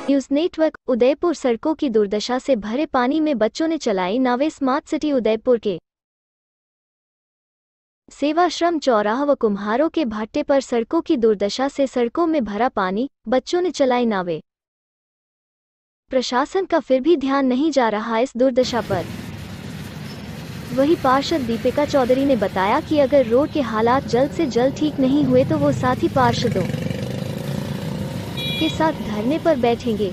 News network, Udaipur सड़कों की दुर्दशा से भरे पानी में बच्चों ने चलाई नावे स्मार्ट सिटी उदयपुर के। सेवाश्रम चौराह व कुम्हारों के भाट्टे पर सड़कों की दुर्दशा से सड़कों में भरा पानी, बच्चों ने चलाई नावे। प्रशासन का फिर भी ध्यान नहीं जा रहा इस दुर्दशा पर। वही पार्षद दीपिका चौधरी ने बताया कि अगर रोड के हालात जल्द से जल्द ठीक नहीं हुए तो वो साथी पार्षदों के साथ धरने पर बैठेंगे।